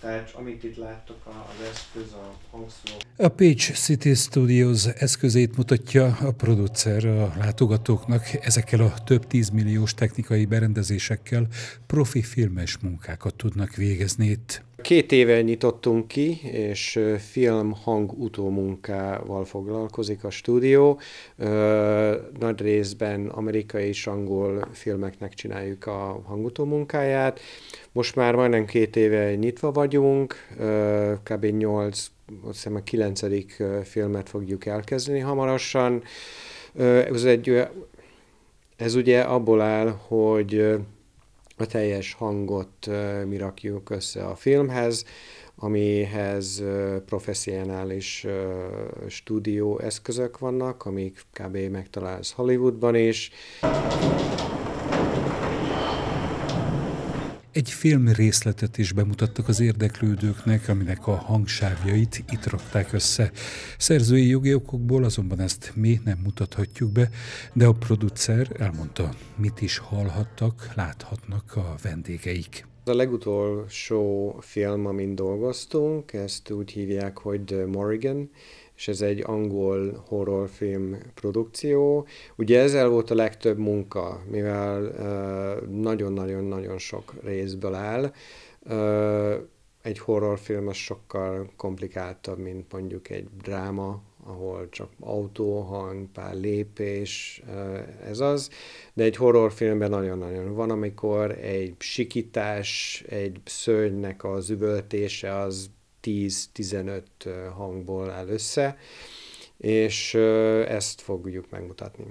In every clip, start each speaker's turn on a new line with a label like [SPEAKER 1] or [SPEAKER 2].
[SPEAKER 1] Tehát amit itt láttok, az eszköz, a hangszóró.
[SPEAKER 2] A Page City Studios eszközét mutatja a producer a látogatóknak. Ezekkel a több tízmilliós technikai berendezésekkel profi filmes munkákat tudnak végezni itt.
[SPEAKER 1] Két éve nyitottunk ki, és film-hang utómunkával foglalkozik a stúdió. Nagy részben amerikai és angol filmeknek csináljuk a hangutómunkáját. Most már majdnem két éve nyitva vagyunk, kb. 8, azt hiszem a 9. filmet fogjuk elkezdeni hamarosan. Ez, egy, ez ugye abból áll, hogy a teljes hangot mi rakjuk össze a filmhez, amihez professzionális stúdió eszközök vannak, amik kb. megtalálsz Hollywoodban is.
[SPEAKER 2] Egy film részletet is bemutattak az érdeklődőknek, aminek a hangsávjait itt rakták össze. Szerzői jogi okokból azonban ezt mi nem mutathatjuk be, de a producer elmondta, mit is hallhattak, láthatnak a vendégeik.
[SPEAKER 1] A legutolsó film, amin dolgoztunk, ezt úgy hívják, hogy The Morrigan, és ez egy angol horrorfilm produkció. Ugye ezzel volt a legtöbb munka, mivel nagyon-nagyon-nagyon sok részből áll. Egy horrorfilm az sokkal komplikáltabb, mint mondjuk egy dráma, ahol csak autóhang, pár lépés, ez az, de egy horrorfilmben nagyon-nagyon van, amikor egy sikítás, egy szörnynek az üvöltése az 10-15 hangból áll össze, és ezt fogjuk megmutatni.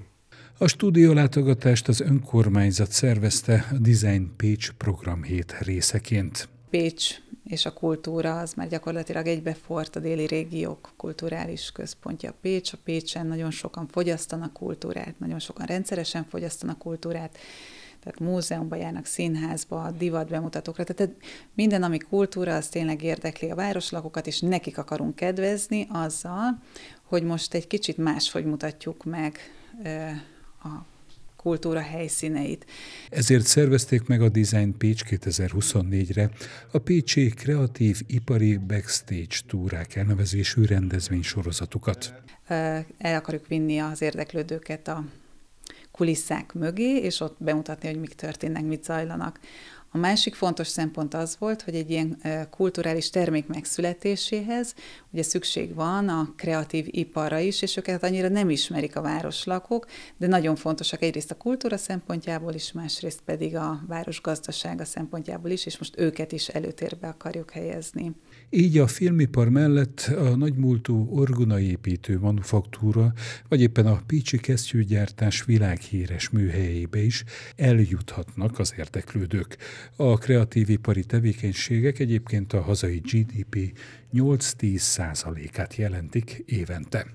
[SPEAKER 2] A stúdiólátogatást az önkormányzat szervezte a Design Page program hét részeként.
[SPEAKER 3] Pécs és a kultúra az már gyakorlatilag egybefort a déli régiók kulturális központja Pécs. A Pécsen nagyon sokan fogyasztanak kultúrát, nagyon sokan rendszeresen fogyasztanak kultúrát, tehát múzeumba járnak, színházba, divat bemutatókra, tehát minden, ami kultúra, az tényleg érdekli a városlakókat, és nekik akarunk kedvezni azzal, hogy most egy kicsit máshogy mutatjuk meg a kultúra helyszíneit.
[SPEAKER 2] Ezért szervezték meg a Design Pécs 2024-re a Pécsi Kreatív Ipari Backstage túrák elnevezésű rendezvénysorozatukat.
[SPEAKER 3] El akarjuk vinni az érdeklődőket a kulisszák mögé, és ott bemutatni, hogy mik történnek, mit zajlanak. A másik fontos szempont az volt, hogy egy ilyen kulturális termék megszületéséhez ugye szükség van a kreatív iparra is, és őket annyira nem ismerik a városlakók, de nagyon fontosak egyrészt a kultúra szempontjából is, másrészt pedig a város gazdasága szempontjából is, és most őket is előtérbe akarjuk helyezni.
[SPEAKER 2] Így a filmipar mellett a nagymúltú orgonaépítő manufaktúra, vagy éppen a Pécsi kesztyűgyártás világhíres műhelyébe is eljuthatnak az érdeklődők. A kreatív ipari tevékenységek egyébként a hazai GDP 8-10 százalékát jelentik évente.